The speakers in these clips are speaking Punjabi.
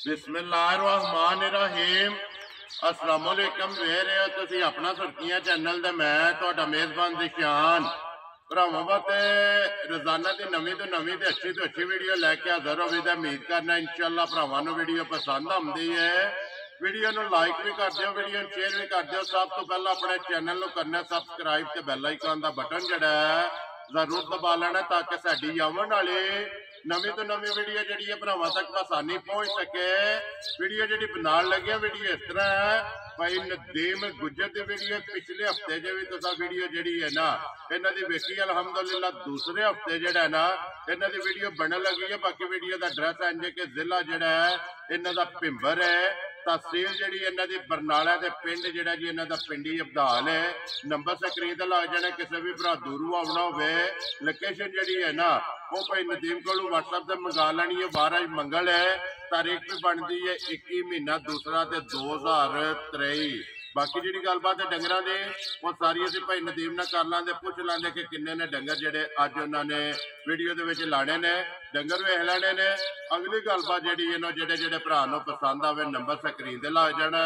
ਬਿਸਮਿਲ੍ਲਾਹਿਰਰਹਿਮਾਨਿਰਰਹੀਮ ਅਸਲਾਮ ਅਲੈਕਮ ਵੇਖ ਰਹੇ ਹੋ ਤੁਸੀਂ ਆਪਣਾ ਸੁਰਖੀਆਂ ਚੈਨਲ ਤੇ ਮੈਂ ਤੁਹਾਡਾ ਮੇਜ਼ਬਾਨ ਦਿਸ਼ਾਨ ਭਰਾਵਾਂ ਵਾਸਤੇ ਰੋਜ਼ਾਨਾ ਦੀ ਨਵੀਂ ਤੋਂ ਨਵੀਂ ਤੇ ਅੱਛੀ ਤੋਂ ਅੱਛੀ ਵੀਡੀਓ ਲੈ ਕੇ ਹਾਜ਼ਰ ਹੋਵੇ ਤਾਂ ਉਮੀਦ ਕਰਨਾ ਇਨਸ਼ਾਅੱਲਾ ਭਰਾਵਾਂ ਨੂੰ ਵੀਡੀਓ ਪਸੰਦ ਆਉਂਦੀ ਹੈ ਵੀਡੀਓ ਨੂੰ ਲਾਈਕ ਵੀ ਕਰ ਦਿਓ ਵੀਡੀਓ ਨੂੰ ਸ਼ੇਅਰ ਵੀ ਕਰ ਦਿਓ ਸਭ ਤੋਂ ਪਹਿਲਾਂ ਆਪਣੇ ਚੈਨਲ ਨੂੰ ਕਰਨਾ ਸਬਸਕ੍ਰਾਈਬ ਤੇ ਬੈਲ ਆਈਕਨ ਦਾ ਬਟਨ ਜਿਹੜਾ ਹੈ ਜ਼ਰੂਰ ਦਬਾ ਲੈਣਾ ਤਾਂ ਕਿ ਸਾਡੀ ਆਉਣ ਵਾਲੀ ਨਵੀਂ ਤੋਂ ਨਵੀਂ ਵੀਡੀਓ ਜਿਹੜੀ ਹੈ ਭਰਾਵਾਂ ਤੱਕ ਆਸਾਨੀ ਪਹੁੰਚ ਸਕੇ। ਵੀਡੀਓ ਜਿਹੜੀ ਬਣਾਉਣ ਲੱਗਿਆ ਵੀਡੀਓ ਇਸ ਤਰ੍ਹਾਂ ਹੈ। ਭਾਈ ਨਦੀਮ ਗੁੱਜਰ ਦੀ ਵੀਡੀਓ ਪਿਛਲੇ ਹਫ਼ਤੇ ਜੇ ਵੀ ਤੁਸੀਂ ਵੀਡੀਓ ਜਿਹੜੀ ਹੈ ਨਾ, ਇਹਨਾਂ ਦੀ ਵੇਖੀ, ਅਲਹਮਦੁਲਿਲਾ ਦੂਸਰੇ ਹਫ਼ਤੇ ਜਿਹੜਾ ਹੈ ਨਾ, ਇਹਨਾਂ ਦੀ ਵੀਡੀਓ ਬਣਨ ਲੱਗੀ ਹੈ। ਬਾਕੀ ਵੀਡੀਓ ਦਾ ਐਡਰੈਸ ਹੈ ਜੇ ਕਿ ਜ਼ਿਲ੍ਹਾ ਜਿਹੜਾ ਹੈ, ਇਹਨਾਂ ਦਾ ਭਿੰਬਰ ਹੈ। ਤਹਿਸੀਲ ਜਿਹੜੀ ਇਹਨਾਂ ਦੀ ਬਰਨਾਲਾ ਦੇ ਪਿੰਡ ਜਿਹੜਾ ਜੀ ਇਹਨਾਂ ਦਾ ਪਿੰਡੀ ਅਬਦਾਲ ਹੈ ਨੰਬਰ ਸਕਰੀਨ ਤੇ ਲੱਗ ਜਾਣਾ, ਕਿਸੇ ਵੀ ਭਰਾ ਦੂਰੋਂ ਆਉਣਾ ਹੋਵੇ। ਲੋਕੇਸ਼ਨ ਜਿਹੜੀ ਹੈ ਨਾ, ਉਹ ਭਾਈ ਨਦੀਮ ਕੋਲੋਂ WhatsApp ਤੇ ਮੰਗਾ ਲੈਣੀ ਹੈ 12 ਮੰਗਲ ਹੈ। ਤਾਰੀਖ ਵੀ ਬਣਦੀ ਹੈ 21 ਮਹੀਨਾ ਦੂਸਰਾ ਤੇ 2023 ਬਾਕੀ ਜਿਹੜੀ ਗੱਲਬਾਤ ਹੈ ਡੰਗਰਾਂ ਦੇ, ਉਹ ਸਾਰੀ ਅਸੀਂ ਭਾਈ ਨਦੀਮ ਨਾਲ ਕਰ ਲਾਂਦੇ ਪੁੱਛ ਲਾਂਦੇ ਕਿ ਕਿੰਨੇ ਨੇ ਡੰਗਰ ਜਿਹੜੇ ਅੱਜ ਉਹਨਾਂ ਨੇ ਵੀਡੀਓ ਦੇ ਵਿੱਚ ਲਾਣੇ ਨੇ। ਡੰਗਰ ਵੇਖ ਲੈਣੇ ਨੇ। ਅਗਲੀ ਗੱਲਬਾਤ ਜਿਹੜੀ ਇਹਨਾਂ ਜਿਹੜੇ ਜਿਹੜੇ ਭਰਾ ਨੂੰ ਪਸੰਦ ਆਵੇ ਨੰਬਰ ਸਕਰੀਨ ਤੇ ਲਾ ਜਾਣਾ।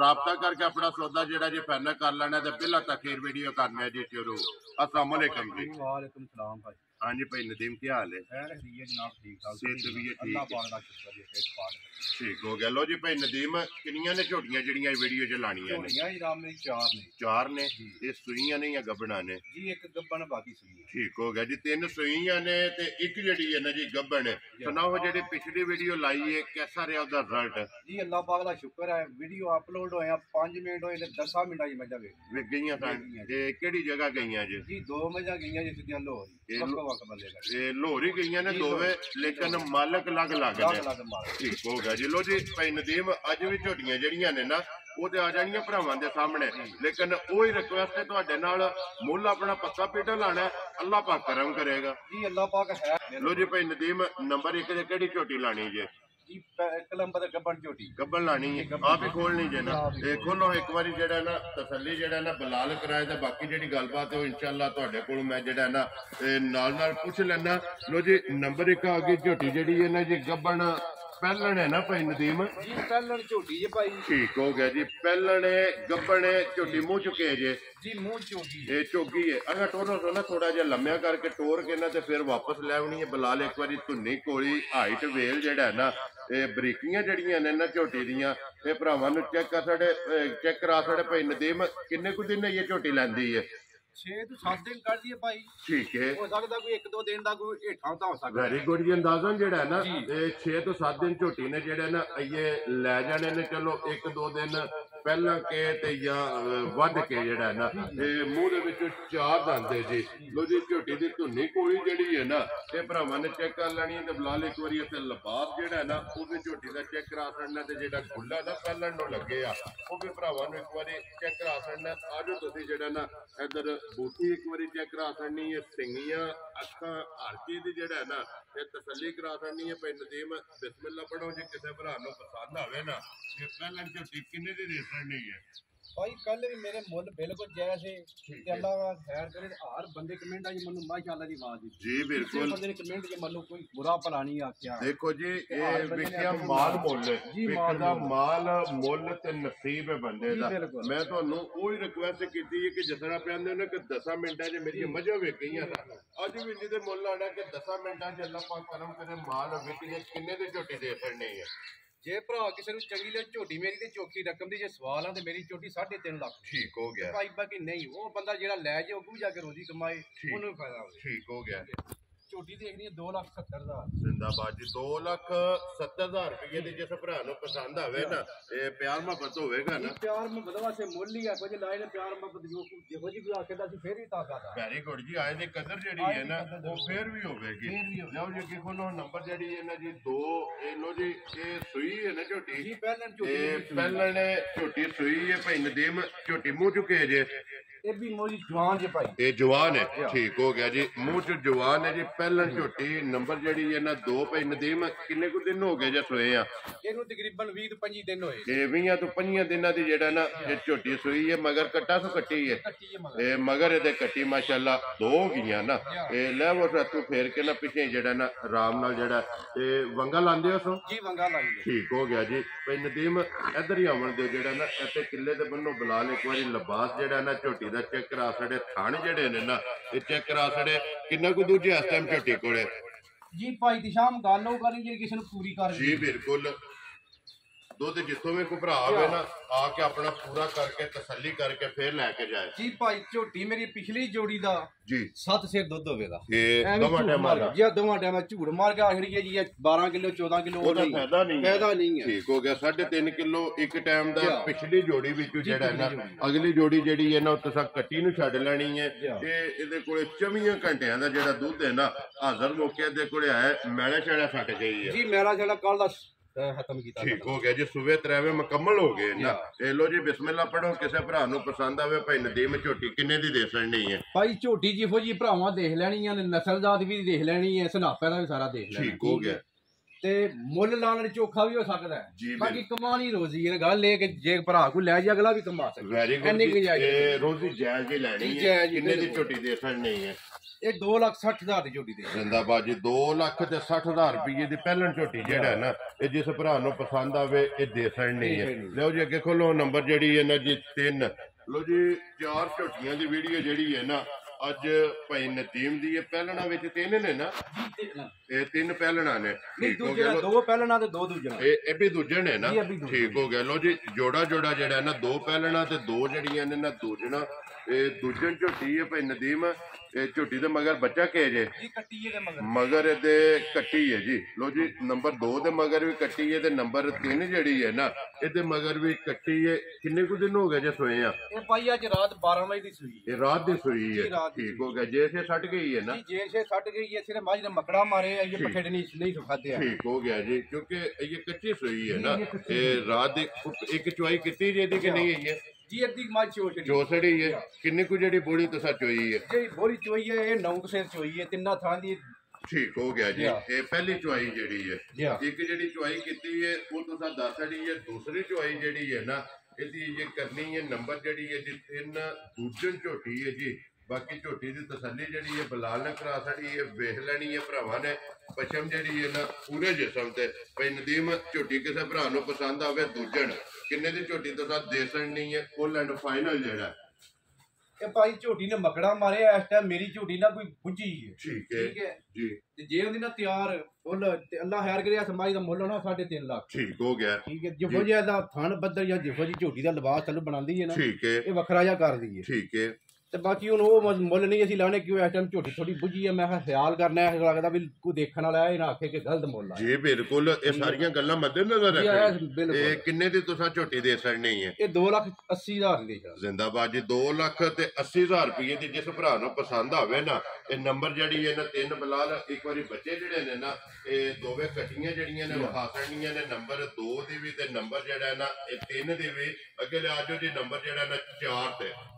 ਰਾਬਤਾ ਕਰਕੇ ਆਪਣਾ ਸੌਦਾ ਜਿਹੜਾ ਜੇ ਫਾਈਨਲ ਕਰ ਲੈਣਾ ਤੇ ਪਹਿਲਾਂ ਤੱਕੀਰ ਵੀਡੀਓ ਕਰਨੀ ਹੈ ਜੀ ਸ਼ੁਰੂ ਅਸਲਾਮ ਅਲੈਕਮ ਜੀ। ਵਾਲੇਕੁਮ ਸਲਾਮ ਭਾਈ। ਹਾਂਜੀ ਭਾਈ ਨਦੀਮ ਕੀ ਹਾਲ ਹੈ? ਖੈਰ ਹਰੀਏ ਜਨਾਬ ਠੀਕ ਠਾਕ ਸਿਹਤ ਵੀ ਹੈ, ਠੀਕ ਅੱਲਾਹ ਹੈ। ਪਾਕ ਦਾ ਸ਼ੁਕਰ ਹੈ ਸਿਹਤ ਪਾਕ। ਠੀਕ ਹੋ ਗਿਆ। ਲੋ ਜੀ ਭਾਈ ਨਦੀਮ ਕਿੰਨੀਆਂ ਨੇ ਝੋਟੀਆਂ ਜਿਹੜੀਆਂ ਵੀਡੀਓ 'ਚ ਲਾਣੀਆਂ ਨੇ? ਝੋਟੀਆਂ ਜਨਾਬ ਮੇਰੀ ਚਾਰ ਨੇ। ਚਾਰ ਨੇ। ਇਹ ਸੂਈਆਂ ਨੇ ਜਾਂ ਗੱਬਣਾ ਨੇ? ਜੀ ਇੱਕ ਗੱਬਣ ਬਾਕੀ ਹੈ ਠੀਕ ਹੋ ਗਿਆ ਜੀ। ਤਿੰਨ ਸੂਈਆਂ ਨੇ ਤੇ ਇੱਕ ਜਿਹੜੀ ਹੈ ਨਾ ਜੀ ਗੱਬਣ। ਸੁਣਾਓ ਜਿਹੜੀ ਪਿਛਲੀ ਵੀਡੀਓ ਲਾਈ ਹੈ ਕਿਹਦਾ ਰਿਹਾ ਉਹਦਾ ਰਿਜ਼ਲਟ ਜੀ ਅੱਲਾਹ ਪਾਕ ਦਾ ਸ਼ੁਕਰ ਹੈ। ਵੀਡੀਓ ਅਪਲੋਡ ਹੋਇਆ 5 ਮਿੰਟ ਹੋਏ ਤੇ 10 ਮਿੰਟਾਂ ਦੀ ਮੱਝਾਂ ਵੇਖ। ਗਈਆਂ ਸਨ ਤੇ ਕਿਹੜੀ ਜਗ੍ਹਾ ਗਈਆਂ ਜੀ ਜੀ ਦੋ ਮੱਝਾਂ ਗਈਆਂ ਜਿਸ ਦੀਆਂ ਲੋਰ ਇਹ ਵਕਤ ਲੋ- ਵਕਤ ਬੰਦੇ ਦਾ। ਇਹ ਲੋਹਰੀ ਗਈਆਂ ਨੇ ਦੋਵੇਂ ਲੇਕਿਨ ਮਾਲਕ ਅਲੱਗ ਲੱਗ ਨੇ ਠੀਕ ਹੋ ਗਿਆ ਜੀ। ਲੋ ਜੀ ਭਾਈ ਨਦੀਮ ਅੱਜ ਵੀ ਝੋਟੀਆਂ ਜਿਹੜੀਆਂ ਨੇ ਨਾ ਉਹ ਤੇ ਆ ਜਾਣੀਆਂ ਭਰਾਵਾਂ ਦੇ ਸਾਹਮਣੇ। ਲੇਕਿਨ ਉਹ ਹੀ ਰਿਕੁਐਸਟ ਹੈ ਤੁਹਾਡੇ ਨਾਲ ਮੁੱਲ ਆਪਣਾ ਪੱਕਾ ਪੀਟਾ ਲਾਣਾ ਅੱਲਾਹ ਪਾਕ ਕਰਮ ਕਰੇਗਾ। ਜੀ ਅੱਲਾਹ ਪਾਕ ਹੈ। ਲੋ ਜੀ ਭਾਈ ਨਦੀਮ ਨੰਬਰ 1 ਤੇ ਕਿਹੜੀ ਝੋਟੀ ਲਾਣੀ ਜੇ? ਜੀ ਨੰਬਰ ਗੱਬਣ ਝੋਟੀ। ਗੱਬਣ ਲਾਣੀ ਹੈ। ਆਪ ਹੀ ਖੋਲਣੀ ਜੇ ਨਾ। ਇਹ ਖੋਲੋ ਇੱਕ ਵਾਰੀ ਜਿਹੜਾ ਨਾ ਤਸੱਲੀ ਜਿਹੜਾ ਨਾ ਬਲਾਲ ਕਰਾਏ ਤੇ ਬਾਕੀ ਜਿਹੜੀ ਗੱਲਬਾਤ ਉਹ ਇਨਸ਼ਾਅੱਲਾ ਤੁਹਾਡੇ ਕੋਲ ਮੈਂ ਜਿਹੜਾ ਨਾ ਨਾਲ ਨਾਲ ਪੁੱਛ ਲੈਣਾ ਲੋ ਜੀ ਨੰਬਰ 1 ਆ ਗਈ ਝੋਟੀ ਜਿਹੜੀ ਹੈ ਨਾ ਜੀ ਗੱਬਣ ਪਹਿਲਣ ਹੈ ਨਾ ਭਾਈ ਨਦੀਮ? ਜੀ ਪਹਿਲਣ ਝੋਟੀ ਜੇ ਭਾਈ। ਠੀਕ ਹੋ ਗਿਆ ਜੀ। ਪਹਿਲਣੇ ਗੱਬਣੇ ਝੋਟੀ ਮੂੰਹ ਚੁੱਕੇ ਜੇ। ਜੀ ਮੂੰਹ ਝੋਟੀ ਇਹ ਚੋਗੀ ਹੈ ਅਗਰ ਟੋਰੋ ਤੋਂ ਨਾ ਥੋੜਾ ਜਿਹਾ ਲੰਮਿਆ ਕਰਕੇ ਟੋਰ ਕੇ ਨਾ ਤੇ ਫਿਰ ਵਾਪਸ ਲੈ ਆਉਣੀ ਹੈ ਬਲਾਲ ਇੱਕ ਵਾਰੀ ਧੁੰਨੀ ਕੋਲੀ ਹਾਈਟ ਵੇਲ ਜਿਹੜਾ ਨਾ ਇਹ ਬਰੀਕੀਆਂ ਜਿਹੜੀਆਂ ਨੇ ਨਾ ਝੋਟੀ ਦੀਆਂ ਇਹ ਭਰਾਵਾਂ ਨੂੰ ਚੈੱਕ ਕਰ ਸਾਡੇ ਚੈੱਕ ਕਰਾ ਸਾਡੇ ਭਾਈ ਨਦੀਮ ਕਿੰਨੇ ਕੁ ਦਿਨ ਇਹ ਝੋਟੀ ਲੈਂਦੀ ਹੈ 6 ਤੋਂ 7 ਦਿਨ ਕੱਢ ਦਈਏ ਭਾਈ। ਠੀਕ ਹੈ। ਹੋ ਸਕਦਾ ਕੋਈ ਇੱਕ ਦੋ ਦਿਨ ਦਾ ਕੋਈ ਹੇਠਾਂ ਤਾਂ ਹੋ ਸਕਦਾ। ਵੈਰੀ ਗੁੱਡ ਜੀ ਅੰਦਾਜ਼ਨ ਜਿਹੜਾ ਹੈ ਨਾ ਇਹ 6 ਤੋਂ 7 ਦਿਨ ਝੋਟੀ ਨੇ ਜਿਹੜੇ ਨਾ ਇਹ ਲੈ ਜਾਣੇ ਨੇ ਚਲੋ ਇੱਕ ਦੋ ਦਿਨ ਪਹਿਲਾਂ ਕੇ ਤੇ ਜਾਂ ਅਹ, ਵੱਧ ਕੇ ਜਿਹੜਾ ਹੈ ਨਾ ਇਹ ਮੂੰਹ ਦੇ ਵਿੱਚੋਂ ਚਾਰ ਦੰਦੇ ਜੀ ਲੋ ਜੀ ਝੋਟੀ ਦੀ ਧੁੰਨੀ ਕੋਲੀ ਜਿਹੜੀ ਹੈ ਨਾ ਇਹ ਭਰਾਵਾਂ ਨੇ ਚੈੱਕ ਕਰ ਲੈਣੀ ਹੈ ਤੇ ਬਲਾਲ ਇੱਕ ਵਾਰੀ ਇੱਥੇ ਲਬਾਬ ਜਿਹੜਾ ਨਾ ਉਹ ਵੀ ਝੋਟੀ ਦਾ ਚੈੱਕ ਕਰਾ ਸਕਣਾ ਤੇ ਜਿਹੜਾ ਗੁੱਲਾ ਨਾ ਪਹਿਲਣ ਨੂੰ ਲੱਗੇ ਆ ਉਹ ਵੀ ਭਰਾਵਾਂ ਨੂੰ ਇੱਕ ਵਾਰੀ ਚੈੱਕ ਕਰਾ ਸਕਣਾ। ਆਜੋ ਤੁਸੀਂ ਜਿਹੜਾ ਨਾ ਇੱਧਰ ਬੂਟੀ ਇੱਕ ਵਾਰੀ ਚੈੱਕ ਕਰਾ ਸਕਣੀ ਹੈ ਸਿੰਗੀਆਂ ਅੱਖਾਂ ਹਰ ਚੀਜ਼ ਦੀ ਜਿਹੜਾ ਹੈ ਨਾ ਇਹ ਤਸੱਲੀ ਕਰਾ ਸਕਣੀ ਹੈ। ਭਾਈ ਨਦੀਮ ਬਿਸਮਿਲ੍ਲਾ ਪੜੋ ਜੇ ਕਿਸੇ ਭਰਾ ਨੂੰ ਪਸੰਦ ਆਵੇ ਨਾ ਇਹ ਪਹਿਲਾਂ ਝੋਟੀ ਕਿੰਨੇ ਦੀ ਦੇ ਸਕਣੀ ਹੈ। ਭਾਈ ਕੱਲ ਵੀ ਮੇਰੇ ਮੁੱਲ ਬਿਲਕੁਲ ਜਾਇਜ਼ ਸੀ। ਤੇ ਅੱਲਾਹ ਦਾ ਖੈਰ ਕਰੇ ਹਰ ਬੰਦੇ ਕਮੈਂਟ ਆਈ ਮੈਨੂੰ ਮਾਸ਼ਾਅੱਲਾ ਦੀ ਆਵਾਜ਼ ਦਿੱਤੀ। ਜੀ ਕਿਸੇ ਬਿਲਕੁਲ ਬੰਦੇ ਨੇ ਕਮੈਂਟ ਜੇ ਮੈਨੂੰ ਕੋਈ ਬੁਰਾ ਭਲਾ ਨਹੀਂ ਆਖਿਆ। ਦੇਖੋ ਜੀ ਇਹ ਵਿਖਿਆ ਮਾਲ ਮੁੱਲ ਜੀ, ਇੱਕ ਮਾਲ ਦਾ ਮੁੱਲ। ਮਾਲ ਮੁੱਲ ਤੇ ਨਸੀਬ ਹੈ ਬੰਦੇ ਜੀ, ਦਾ। ਬਿਲਕੁਲ। ਮੈਂ ਤੁਹਾਨੂੰ ਉਹੀ ਰਿਕੁਐਸਟ ਕੀਤੀ ਹੈ ਕਿ ਜਿਸ ਤਰ੍ਹਾਂ ਪਿਆਂਦੇ ਨੇ ਕਿ 10 ਮਿੰਟਾਂ 'ਚ ਮੇਰੀਆਂ ਮੱਝਾਂ ਵੇਚ ਗਈਆਂ ਸਨ। ਅੱਜ ਵੀ ਇੰਨੀ ਦੇ ਮੁੱਲ ਆਣਾ ਕਿ 10 ਮਿੰਟਾਂ 'ਚ ਅੱਲਾਹ ਪਾਕ ਕਰਮ ਕਰੇ ਮਾਲ ਵਿਕੀਏ ਕਿੰਨੇ ਦੇ ਝੋਟੀ ਦੇ ਸਕਣੀ ਹੈ ਜੇ ਭਰਾ ਕਿਸੇ ਨੂੰ ਚੰਗੀ ਲੱਗ ਝੋਟੀ ਮੇਰੀ ਤੇ ਚੋਕੀ ਰਕਮ ਦੀ ਜੇ ਸਵਾਲ ਆ ਤੇ ਮੇਰੀ ਝੋਟੀ 3.5 ਲੱਖ। ਠੀਕ ਹੋ ਗਿਆ। ਭਾਈ ਬਾਕੀ ਨਹੀਂ ਉਹ ਬੰਦਾ ਜਿਹੜਾ ਲੈ ਜੇ ਉਹ ਜਾ ਕੇ ਰੋਜ਼ੀ ਕਮਾਏ ਉਹਨੂੰ ਵੀ ਫਾਇਦਾ ਹੋਵੇ। ਠੀਕ ਹੋ ਗਿਆ। ਝੋਟੀ ਦੇਖਣੀ ਹੈ 2 ਲੱਖ 70 ਹਜ਼ਾਰ। ਜ਼ਿੰਦਾਬਾਦ ਜੀ 2 ਲੱਖ 70000 ਰੁਪਏ ਦੀ ਜਿਸ ਭਰਾ ਨੂੰ ਪਸੰਦ ਆਵੇ ਨਾ ਇਹ ਪਿਆਰ ਮੁਹੱਬਤ ਹੋਵੇਗਾ ਨਾ। ਪਿਆਰ ਮੈਂ ਬਦਵਾ ਸੇ ਮੁੱਲ ਹੀ ਆ ਕੁਝ ਲਾਏ ਨੇ ਪਿਆਰ ਮੁਹੱਬਤ ਜੋ ਜਿਹੋ ਜੀ ਵੀ ਆਖਦਾ ਸੀ ਫੇਰ ਵੀ ਤਾਕਤ ਆ ਵੈਰੀ ਗੁੱਡ ਜੀ ਆਏ ਦੀ ਕਦਰ ਜਿਹੜੀ ਹੈ ਨਾ ਉਹ ਫੇਰ ਵੀ ਹੋਵੇਗੀ। ਲਓ ਜੀ ਅੱਗੇ ਖੋਲੋ ਨੰਬਰ ਜਿਹੜੀ ਹੈ ਨਾ ਜੀ 2 ਇਹ ਲੋ ਜੀ ਇਹ ਸੂਈ ਹੈ ਨਾ ਝੋਟੀ। ਜੀ ਪਹਿਲਾਂ ਝੋਟੀ ਇਹ। ਪਹਿਲਾਂ ਝੋਟੀ ਸੂਈ ਹੈ ਭਾਈ ਨਦੀਮ ਝੋਟੀ ਮੂੰਹ ਚੁੱਕੇ ਜੇ। ਇਹ ਵੀ ਮੋਜੀ ਜਵਾਨ ਜੇ ਭਾਈ। ਇਹ ਜਵਾਨ ਹੈ। ਠੀਕ ਹੋ ਗਿਆ ਜੀ। ਮੂੰਹ ਚ ਜਵਾਨ ਹੈ ਜੀ। ਪਹਿਲਾਂ ਝੋਟੀ ਨੰਬਰ ਜਿਹੜੀ ਇਹਨਾਂ ਦੋ ਭਾਈ ਨਦੀਮ ਕਿੰਨੇ ਕੁ ਦਿਨ ਹੋ ਗਏ ਜੇ ਸੋਏ ਆ? ਇਹਨੂੰ ਤਕਰੀਬਨ 20 ਤੋਂ 25 ਦਿਨ ਹੋਏ। ਇਹ 20 ਤੋਂ 25 ਦਿਨਾਂ ਦੀ ਜਿਹੜਾ ਨਾ ਇਹ ਝੋਟੀ ਸੋਈ ਹੈ ਮਗਰ ਕੱਟਾ ਸੋ ਕੱਟੀ ਹੈ। ਇਹ ਮਗਰ ਇਹਦੇ ਕੱਟੀ ਮਾਸ਼ਾਅੱਲਾ ਦੋ ਗਈਆਂ ਨਾ। ਇਹ ਲੈ ਉਹ ਰਾਤੋਂ ਫੇਰ ਕੇ ਨਾ ਪਿੱਛੇ ਜਿਹੜਾ ਨਾ ਆਰਾਮ ਨਾਲ ਜਿਹੜਾ ਇਹ ਵੰਗਾ ਲਾਉਂਦੇ ਹੋ ਸੋ? ਜੀ ਵੰਗਾ ਹੈ। ਠੀਕ ਹੋ ਗਿਆ ਜੀ। ਭਈ ਨਦੀਮ ਇੱਧਰ ਹੀ ਆਵਣ ਦਿਓ ਜਿਹੜਾ ਨਾ ਇੱਥੇ ਕਿੱਲੇ ਦੇ ਬੰਨੋ ਬੁਲਾ ਲੈ ਇੱਕ ਵਾਰੀ ਲਿਬਾਸ ਜਿਹੜਾ ਨਾ ਝੋਟੀ ਦਾ ਚੈੱਕ ਕਰਾ ਛੜੇ ਥਣ ਜਿਹੜੇ ਨੇ ਨਾ ਇਹ ਚੈੱਕ ਕਰਾ ਛੜੇ ਕਿੰਨਾ ਕੁ ਦੂਜੇ ਇਸ ਟਾਈਮ ਝੋਟੀ ਕੋਲੇ? ਜੀ ਭਾਈ ਦੀ ਸ਼ਾਮ ਗੱਲ ਉਹ ਜਿਹੜੀ ਕਿਸੇ ਨੂੰ ਪੂਰੀ ਕਰ ਜੀ ਬਿਲਕੁਲ। ਦੁੱਧ ਜਿੱਥੋਂ ਵੀ ਕੋਈ ਭਰਾ ਆਵੇ ਨਾ ਆ ਕੇ ਆਪਣਾ ਪੂਰਾ ਕਰਕੇ ਤਸੱਲੀ ਕਰਕੇ ਫੇਰ ਲੈ ਕੇ ਜਾਏ। ਜੀ ਭਾਈ ਝੋਟੀ ਮੇਰੀ ਪਿਛਲੀ ਜੋੜੀ ਦਾ ਜੀ। ਸੱਤ ਸਿਰ ਦੁੱਧ ਹੋਵੇਗਾ ਇਹ ਦੋਵਾਂ ਟਾਈਮਾਂ ਦਾ। ਗਿਆ। ਦੋਵਾਂ ਟਾਈਮਾਂ ਝੂੜ ਮਾਰ ਕੇ ਆਖੜੀ ਹੈ ਜੀ ਇਹ 12 ਕਿਲੋ 14 ਕਿਲੋ ਉਹਦਾ ਫਾਇਦਾ ਨਹੀਂ ਹੈ। ਫਾਇਦਾ ਨਹੀਂ ਹੈ। ਠੀਕ ਹੋ ਗਿਆ। 3.5 ਕਿਲੋ ਇੱਕ ਟਾਈਮ ਦਾ ਜੀ। ਪਿਛਲੀ ਜੋੜੀ ਵਿੱਚੋਂ ਜਿਹੜਾ ਹੈ ਨਾ। ਅਗਲੀ ਜੋੜੀ ਜਿਹੜੀ ਹੈ ਨਾ ਤੁਸੀਂ ਕੱਟੀ ਨੂੰ ਛੱਡ ਲੈਣੀ ਹੈ। ਜੀ। ਤੇ ਇਹਦੇ ਕੋਲੇ 24 ਘੰਟਿਆਂ ਦਾ ਜਿਹੜਾ ਦੁੱਧ ਹੈ ਨਾ ਹਾਜ਼ਰ ਮੌਕੇ ਦੇ ਕੋਲੇ ਆਇਆ ਮੈਲਾ ਛੜਾ ਛੱਡ ਗਈ ਹੈ। ਜੀ ਮੇਰਾ ਜਿਹੜਾ ਕੱਲ ਦਾ ਖਤਮ ਕੀਤਾ ਠੀਕ ਹੋ ਗਿਆ ਜੀ ਸੂਵੇ ਤਰੇਵੇਂ ਮੁਕੰਮਲ ਹੋ ਗਏ। ਨਾ ਇਹ ਲੋ ਜੀ ਬਿਸਮਿਲ੍ਲਾ ਪੜੋ ਕਿਸੇ ਭਰਾ ਨੂੰ ਪਸੰਦ ਆਵੇ ਭਾਈ ਨਦੀਮ ਝੋਟੀ ਕਿੰਨੇ ਦੀ ਦੇ ਸਕਣੀ ਹੈ? ਭਾਈ ਝੋਟੀ ਜਿਹੋ ਜੀ ਭਰਾਵਾਂ ਦੇਖ ਲੈਣੀ ਆ ਨਸਲਜ਼ਾਤ ਵੀ ਦੇਖ ਲੈਣੀ ਹੈ ਸਨਾਪਾ ਦਾ ਵੀ ਸਾਰਾ ਦੇਖ ਲੈਣਾ। ਠੀਕ ਹੋ ਗਿਆ। ਤੇ ਮੁੱਲ ਲਾਣ ਚੋਖਾ ਵੀ ਹੋ ਸਕਦਾ ਹੈ। ਬਾਕੀ ਕਮਾਣੀ ਰੋਜ਼ੀ ਹੈ ਗੱਲ ਇਹ ਕਿ ਜੇ ਭਰਾ ਕੋਈ ਲੈ ਜਾ ਅਗਲਾ ਵੀ ਕਮਾ ਸਕਦਾ ਵੈਰੀ ਗੁੱਡ ਕੁ ਇਹ ਰੋਜ਼ੀ ਜਾਇਜ਼ ਹੀ ਲੈਣੀ ਹੈ। ਹੀ, ਕਿੰਨੇ ਦੀ। ਝੋਟੀ ਦੇ ਸਕਣੀ ਹੈ। ਇਹ 2 ਲੱਖ 60 ਹਜ਼ਾਰ ਦੀ ਝੋਟੀ ਦੇ। ਜਿੰਦਾਬਾਦ ਜੀ 2 ਲੱਖ ਤੇ 60 ਹਜ਼ਾਰ ਰੁਪਏ ਦੀ ਪਹਿਲਣ ਝੋਟੀ ਜਿਹੜਾ ਹੈ ਨਾ ਇਹ ਜਿਸ ਭਰਾ ਨੂੰ ਪਸੰਦ ਆਵੇ ਇਹ ਦੇ ਸਕਣੀ ਹੈ। ਦੇ ਸਕਣੀ। ਲਓ ਜੀ ਅੱਗੇ ਖੋਲੋ ਨੰਬਰ ਜਿਹੜੀ ਹੈ ਨਾ ਜੀ 3 ਲਓ ਜੀ ਚਾਰ ਝੋਟੀਆਂ ਦੀ ਵੀਡੀਓ ਜਿਹੜੀ ਹੈ ਨਾ ਅੱਜ ਭਾਈ ਨਦੀਮ ਦੀ ਇਹ ਪਹਿਲਣਾ ਵਿੱਚ ਤਿੰਨ ਨੇ ਨਾ। ਇਹ ਤਿੰਨ ਪਹਿਲਣਾ ਨੇ। ਠੀਕ ਹੋ ਗਿਆ। ਦੋ ਪਹਿਲਣਾ ਤੇ ਦੋ ਦੂਜੇ ਨਾਲ ਇਹ ਇਹ ਵੀ ਦੂਜੇ ਨੇ ਨਾ। ਠੀਕ ਹੋ ਗਿਆ। ਲੋ ਜੀ ਜੋੜਾ ਜੋੜਾ ਜਿਹੜਾ ਨਾ ਦੋ ਪਹਿਲਣਾ ਤੇ ਦੋ ਜਿਹੜੀਆਂ ਨੇ ਨਾ ਦੂਜਣਾ ਇਹ ਦੂਜਣ ਝੋਟੀ ਹੈ ਭਾਈ ਨਦੀਮ ਇਹ ਝੋਟੀ ਦੇ ਮਗਰ ਬੱਚਾ ਕੇ ਜੇ ਜੀ ਕੱਟੀ ਇਹਦੇ ਮਗਰ। ਮਗਰ ਇਹਦੇ ਕੱਟੀ ਹੈ ਜੀ। ਲੋ ਜੀ ਨੰਬਰ 2 ਦੇ ਮਗਰ ਵੀ ਕੱਟੀ ਹੈ ਤੇ ਨੰਬਰ 3 ਜਿਹੜੀ ਹੈ ਨਾ ਇਹਦੇ ਮਗਰ ਵੀ ਕੱਟੀ ਹੈ ਕਿੰਨੇ ਕੁ ਦਿਨ ਹੋ ਗਏ ਜੇ ਸੋਏ ਆ? ਇਹ ਭਾਈ ਅੱਜ ਰਾਤ 12 ਵਜੇ ਦੀ ਸੂਈ ਹੈ ਇਹ ਰਾਤ ਦੀ ਸੋਈ ਹੈ ਠੀਕ ਹੋ ਗਿਆ। ਜੇ ਸੇ ਛੱਡ ਗਈ ਹੈ ਨਾ? ਜੀ ਸੇ ਛੱਟ ਗਈ ਹੈ ਸਿਰੇ ਮਾਝ ਨੇ ਮਕੜਾ ਮਾਰੇ ਇਹ ਪੱਠੇ ਨਹੀਂ ਨਹੀਂ ਸੁਖਾਤੇ ਆ। ਠੀਕ ਹੋ ਗਿਆ ਜੀ ਕਿਉਂਕਿ ਇਹ ਕੱਚੀ ਸੋਈ ਹੈ ਨਾ। ਇਹ ਰਾਤ ਦੀ ਇੱਕ ਚੁਆਈ ਕੀਤੀ ਜੇ ਦੀ ਕਿ ਨਹੀਂ ਹੈ ਮਾਝ ਚੋੜ ਕੇ ਜੋਸੜੀ ਹੈ। ਕਿੰਨੇ ਕੁ ਜਿਹੜੀ ਬੋਲੀ ਤਸਾ ਚੋਈ ਹੈ? ਜਿਹੜੀ ਬੋਲੀ ਚੋਈ ਹੈ ਇਹ ਨੌ ਕੁ ਸਿਰ ਚੋਈ ਹੈ ਤਿੰਨਾਂ ਥਾਂ ਦੀ। ਠੀਕ ਹੋ ਗਿਆ ਜੀ। ਇਹ ਪਹਿਲੀ ਚੁਆਈ ਜਿਹੜੀ ਹਾਂ। ਇੱਕ ਜਿਹੜੀ ਚੁਆਈ ਕੀਤੀ ਹੈ ਉਹ ਤੁਸੀਂ ਦੱਸ ਛੜੀ ਹੈ। ਦੂਸਰੀ ਚੁਆਈ ਜਿਹੜੀ ਹੈ ਨਾ ਇਹਦੀ ਇਹ ਕਰਨੀ ਹੈ ਨੰਬਰ ਜਿਹੜੀ ਹੈ ਜੀ ਤਿੰਨ ਦੂਜਨ ਝੋਟੀ ਹੈ ਜੀ। ਬਾਕੀ ਝੋਟੀ ਦੀ ਤਸੱਲੀ ਜਿਹੜੀ ਹੈ ਬਲਾਲ ਨੇ ਕਰਾ ਛੜੀ ਹੈ ਵੇਖ ਲੈਣੀ ਹੈ ਭਰਾਵਾਂ ਨੇ। ਪਛਮ ਜਿਹੜੀ ਹੈ ਨਾ ਪੂਰੇ ਜਿਸਮ ਤੇ। ਭਈ ਨਦੀਮ ਝੋਟੀ ਕਿਸੇ ਭਰਾ ਨੂੰ ਪਸੰਦ ਆਵੇ ਦੂਜਣ। ਕਿੰਨੇ ਦੀ ਝੋਟੀ ਤੁਸੀਂ ਦੇ ਸਕਣੀ ਹੈ? ਫੁੱਲ ਐਂਡ ਫਾਈਨਲ ਜਿਹੜਾ। ਇਹ ਭਾਈ ਝੋਟੀ ਨੇ ਮਕੜਾ ਮਾਰਿਆ ਇਸ ਟਾਈਮ ਮੇਰੀ ਝੋਟੀ ਨਾਲ ਕੋਈ ਬੁੱਝੀ ਹੈ ਠੀਕ ਹੈ। ਠੀਕ ਹੈ। ਜੀ। ਤੇ ਜੇ ਉਹਦੀ ਨਾਲ ਤਿਆਰ ਫੁੱਲ ਤੇ ਅੱਲਾ ਹੈਰ ਕਰਿਆ ਸਮਾਜ ਦਾ ਮੁੱਲ ਹੋਣਾ 3.5 ਲੱਖ। ਠੀਕ ਹੋ ਗਿਆ। ਠੀਕ ਹੈ ਜਿਹੋ ਜਿਹਾ ਦਾ ਥਣ ਬੱਦਰ ਜਾਂ ਜਿਹੋ ਜੀ ਝੋਟੀ ਦਾ ਲਿਬਾਸ ਚੱਲ ਬਣਾਉਂਦੀ ਹੈ ਨਾ ਠੀਕ ਹੈ। ਇਹ ਵੱਖਰਾ ਜਿਹਾ ਕਰਦੀ ਹੈ। ਠੀਕ ਹੈ। ਤੇ ਬਾਕੀ ਹੁਣ ਉਹ ਮੁੱਲ- ਮੁੱਲ ਨਹੀਂ ਅਸੀਂ ਲਾਣੇ ਕਿਉਂ? ਇਸ ਟਾਈਮ ਝੋਟੀ ਥੋੜੀ ਬੁੱਝੀ ਹੈ ਮੈਂ ਕਿਹਾ ਖਿਆਲ ਕਰਨਾ ਹੈ। ਲੱਗਦਾ ਵੀ ਕੋਈ ਦੇਖਣ ਵਾਲਾ ਇਹ ਨਾ ਆਖੇ ਕਿ ਗਲਤ ਮੁੱਲ ਆ। ਜੀ ਬਿਲਕੁਲ। ਇਹ ਸਾਰੀਆਂ ਗੱਲਾਂ ਮੱਦੇ ਨਜ਼ਰ ਜੀ, ਰੱਖੋ ਇਹ ਬਿਲਕੁਲ। ਇਹ ਕਿੰਨੇ ਦੀ ਤੁਸੀਂ ਝੋਟੀ ਦੇ ਸਕਣੀ ਹੈ? ਇਹ 2 ਲੱਖ 80 ਹਜ਼ਾਰ ਦੀ ਹੈ ਜ਼ਿੰਦਾਬਾਦ ਜੀ 2 ਲੱਖ ਤੇ 80 ਹਜ਼ਾਰ ਰੁਪਏ ਦੀ ਜਿਸ ਭਰਾ ਨੂੰ ਪਸੰਦ ਆਵੇ ਨਾ ਇਹ ਨੰਬਰ ਜਿਹੜੀ ਹੈ ਨਾ ਤਿੰਨ ਬਲਾਲ ਇੱਕ ਵਾਰੀ ਬੱਚੇ ਜਿਹੜੇ ਨੇ ਨਾ ਇਹ ਦੋਵੇਂ ਕਟੀਆਂ ਜਿਹੜੀਆਂ ਨੇ ਵਿਖਾ ਸਕਣੀਆਂ ਨੇ। ਨੰਬਰ 2 ਦੀ ਵੀ ਤੇ ਨੰਬਰ ਜਿਹੜਾ ਹੈ ਨਾ ਇਹ ਤਿੰਨ ਦੀ ਵੀ। ਅੱਗੇ ਲਿਆ ਜਾਓ ਜੀ ਨੰਬਰ ਜਿਹੜਾ ਨਾ 4 ਤੇ।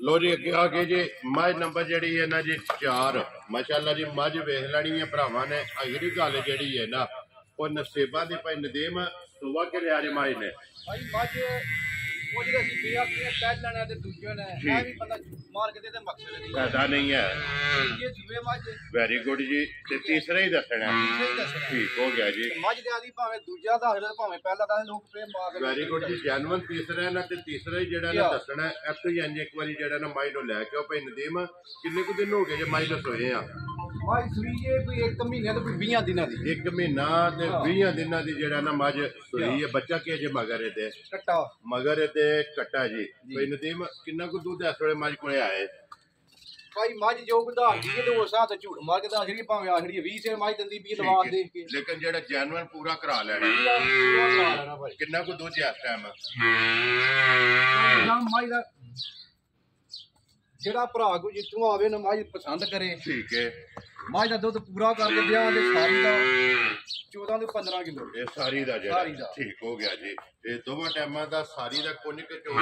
ਲੋ ਜੀ, ਅੱਗੇ ਆ ਗਏ ਜੀ। ਮੱਝ ਨੰਬਰ ਜਿਹੜੀ ਹੈ ਨਾ ਜੀ 4 ਮਾਸ਼ਾਅੱਲਾ ਜੀ ਮੱਝ ਵੇਖ ਲੈਣੀ ਹੈ, ਭਰਾਵਾਂ ਨੇ। ਅਗਲੀ ਗੱਲ ਜਿਹੜੀ ਹੈ ਨਾ, ਉਹ ਨਸੀਬਾਂ ਦੀ ਭਾਈ ਨਦੀਮ ਸੁਬਾ ਕੇ ਲਿਆ ਜੀ ਮਾਈ ਨੇ। ਭਾਈ ਮੱਝ ਉਹ ਜਿਹੜੇ ਅਸੀਂ ਬਿਆ ਕੀ ਪਹਿਲਾਂ ਨੇ ਤੇ ਦੂਜੇ ਨੇ। ਇਹ ਵੀ ਪਤਾ ਮਾਰ ਕੇ ਦੇ ਤੇ ਮਕਸਦ ਨਹੀਂ। ਹੈ। ਇਹ ਜੂਏ ਮੱਝ। ਵੈਰੀ ਗੁੱਡ ਜੀ। ਤੇ ਤੀਸਰਾ ਹੀ ਦੱਸਣਾ ਠੀਕ ਹੋ ਗਿਆ ਜੀ। ਮੱਝ ਦੇ ਆਦੀ ਭਾਵੇਂ ਦੂਜਾ ਦੱਸ ਦੇ ਭਾਵੇਂ ਪਹਿਲਾ ਦੱਸ ਲੋਕ ਪ੍ਰੇਮ ਮਾਰ ਕੇ ਵੈਰੀ ਗੁੱਡ ਜੀ। ਜੈਨੂਅਨ ਤੀਸਰਾ ਹੈ ਨਾ ਤੇ ਤੀਸਰਾ ਹੀ ਜਿਹੜਾ ਨਾ. ਦੱਸਣਾ। ਇੱਥੋਂ ਹੀ ਇੰਜ ਇੱਕ ਵਾਰੀ ਜਿਹੜਾ ਨਾ ਮਾਈ ਨੂੰ ਲੈ ਕੇ ਆਓ ਭਾਈ ਨਦੀਮ ਕਿੰਨੇ ਕੁ ਦਿਨ ਹੋ ਗਏ ਜੇ ਮਾਈ ਨੂੰ ਸੋਏ ਆ? ਮੱਝ ਸੂਈ ਇਹ ਕੋਈ ਇੱਕ ਮਹੀਨੇ ਤੋਂ ਕੋਈ 20 ਦਿਨਾਂ ਦੀ। ਇੱਕ ਮਹੀਨਾ ਤੇ 20 ਦਿਨਾਂ ਦੀ ਜਿਹੜਾ ਨਾ ਮੱਝ ਸੋਈ ਹੈ ਬੱਚਾ ਕੇ ਜੇ ਮਗਰ ਇਹਦੇ? ਕੱਟਾ। ਮਗਰ ਇਹਦੇ ਕੱਟਾ ਜੀ। ਭਾਈ ਨਦੀਮ ਕਿੰਨਾ ਕੁ ਦੁੱਧ ਇਸ ਵੇਲੇ ਮੱਝ ਕੋਲੇ ਆਏ ਭਾਈ ਮੱਝ ਜੋ ਵਧਾ ਗਈ ਤੇ ਉਸ ਤੇ ਝੂਠ ਮਾਰ ਕੇ ਦੱਸ ਜਿਹੜੀ ਭਾਵੇਂ ਆਖੜੀ 20 ਸਿਰ ਮੱਝ ਦਿੰਦੀ ਵੀ ਲਵਾ ਦੇ ਕੇ। ਲੇਕਿਨ ਜਿਹੜਾ ਜੈਨੂਅਨ ਪੂਰਾ ਕਰਾ ਲੈਣਾ। ਕਿੰਨਾ ਕੁ ਦੁੱਧ ਹੈ ਇਸ ਟਾਈਮ ਨਾ ਮੱਝ ਦਾ ਜਿਹੜਾ ਭਰਾ ਕੋਈ ਜਿੱਥੋਂ ਆਵੇ ਨਾ ਮੱਝ ਪਸੰਦ ਕਰੇ। ਠੀਕ ਹੈ। ਮੱਝ ਦਾ ਦੁੱਧ ਪੂਰਾ ਕਰਕੇ ਵਿਆਹ ਦੇ ਸਾਰੀ ਦਾ। 14 ਤੋਂ 15 ਕਿਲੋ। ਇਹ ਸਾਰੀ ਦਾ ਸਾਰੀ ਜਿਹੜਾ ਦਾ। ਠੀਕ ਹੋ ਗਿਆ ਜੀ। ਇਹ ਦੋਵਾਂ ਟਾਈਮਾਂ ਦਾ ਸਾਰੀ ਦਾ ਕੁੰਨ ਕੇ ਚੋਂ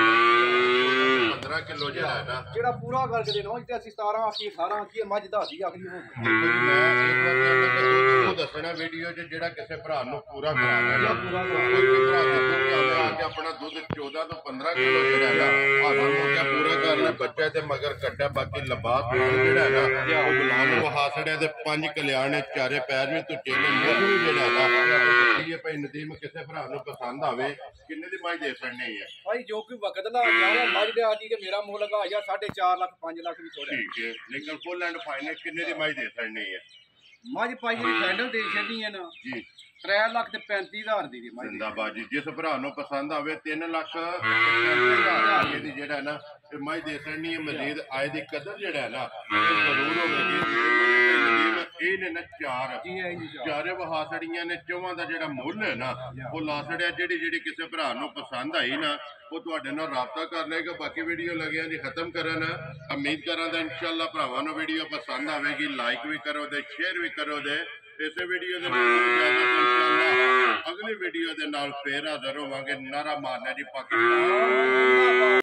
15 ਕਿਲੋ ਜਿਹੜਾ ਹੈ ਨਾ ਜਿਹੜਾ ਪੂਰਾ ਕਰਕੇ ਦੇਣਾ ਜਿੱਤੇ ਅਸੀਂ 17 ਆਖੀ 18 ਆਖੀ ਮੱਝ ਦੱਸਦੀ ਆਖਰੀ ਹੋ ਦੇਖੋ ਜੀ ਮੈਂ ਇਸ ਵਾਰ ਕਿ ਉਹ ਦੱਸਣਾ ਵੀਡੀਓ 'ਚ ਜਿਹੜਾ ਕਿਸੇ ਭਰਾ ਨੂੰ ਪੂਰਾ ਕਰਾਉਣਾ ਜਿਹੜਾ ਹੈ। ਪੂਰਾ ਕੋਈ ਵੀ ਭਰਾ ਦਾ ਕੇ ਆਪਣਾ ਦੁੱਧ 14 ਤੋਂ 15 ਕਿਲੋ ਜਿਹੜਾ ਹੈ ਨਾ ਹੋ ਗਿਆ ਪੂਰਾ ਕਰ ਲੈ ਬੱਚਾ ਤੇ ਮਗਰ ਕੱਟਿਆ ਬਾਕੀ ਲਬਾਤ ਜਿਹੜਾ ਹੈ ਨਾ ਉਹ ਗੁਲਾਮ ਨੂੰ ਵਹਾ ਛੜਿਆ ਤੇ ਪੰਜ ਕਲਿਆਣੇ ਚਾਰੇ ਪੈਰ ਵੀ ਤੁੱਟੇ ਨੇ ਮੁੱਢ ਵੀ ਜਿਹੜਾ ਹੈ ਨਾ ਇਹ ਭਾਈ ਨਦੀਮ ਕਿਸੇ ਭਰਾ ਨੂੰ ਪਸੰਦ ਆਵੇ ਕਿੰਨੇ ਦੀ ਮਾਈ ਦੇ ਸੜਨੀ ਹੈ? ਭਾਈ ਜੋ ਕੋਈ ਵਕਤ ਲਾ ਗਿਆ ਮੱਝ ਦੇ ਆਜੀ ਕੇ ਮੇਰਾ ਮੁੱਲ ਲਗਾ ਜਾਂ 4.5 ਲੱਖ 5 ਲੱਖ ਵੀ ਥੋੜਾ ਠੀਕ ਹੈ ਲੇਕਿਨ ਫੁੱਲ ਐਂਡ ਫਾਈਨਲ ਕਿੰਨੇ ਦੀ ਮਾਈ ਦੇ ਸੜਨੀ ਹੈ? ਮੱਝ ਪਾਈ ਜਿਹੜੀ ਫੈਂਡਲ ਦੇ ਛੱਡੀ ਹੈ ਨਾ ਜੀ। 3 ਲੱਖ ਤੇ 35000 ਦੀ ਦੀ ਮੱਝ। ਜ਼ਿੰਦਾਬਾਦ ਜੀ ਜਿਸ ਭਰਾ ਨੂੰ ਪਸੰਦ ਆਵੇ 3 ਲੱਖ ਰੁਪਏ ਦੀ ਜਿਹੜਾ ਹੈ ਨਾ ਤੇ ਮਾਈ ਦੇ ਸੜਨੀ ਹੈ ਮਜ਼ੀਦ ਆਏ ਦੀ ਕਦਰ ਜਿਹੜਾ ਹੈ ਨਾ ਇਹ ਜ਼ਰੂਰ ਹੋਵੇਗੀ। ਇਹ ਨੇ ਨਾ ਚਾਰ। ਚਾਰੇ। ਵਹਾਸੜੀਆਂ ਨੇ ਚੌਵਾਂ ਦਾ ਜਿਹੜਾ ਮੁੱਲ ਹੈ ਨਾ ਉਹ ਲਾਸੜਿਆ ਜਿਹੜੀ ਜਿਹੜੀ ਕਿਸੇ ਭਰਾ ਨੂੰ ਪਸੰਦ ਆਈ ਨਾ ਉਹ ਤੁਹਾਡੇ ਨਾਲ ਰਾਬਤਾ ਕਰ ਲਏਗਾ ਬਾਕੀ ਵੀਡੀਓ ਲੱਗਿਆ ਜੀ ਖਤਮ ਕਰਨ। ਉਮੀਦ ਕਰਾਂ ਦਾ ਇਨਸ਼ਾਅੱਲਾ ਭਰਾਵਾਂ ਨੂੰ ਵੀਡੀਓ ਪਸੰਦ ਆਵੇਗੀ। ਲਾਈਕ ਵੀ ਕਰੋ ਤੇ ਸ਼ੇਅਰ ਵੀ ਕਰੋ ਦੇ ਇਸੇ ਵੀਡੀਓ ਦੇ ਨਾਲ ਅਗਲੀ ਵੀਡੀਓ ਦੇ ਨਾਲ ਫੇਰ ਹਾਜ਼ਰ ਹੋਵਾਂਗੇ। ਨਾਰਾ ਮਾਰਨਾ ਜੀ ਪਾਕਿਸਤਾਨ।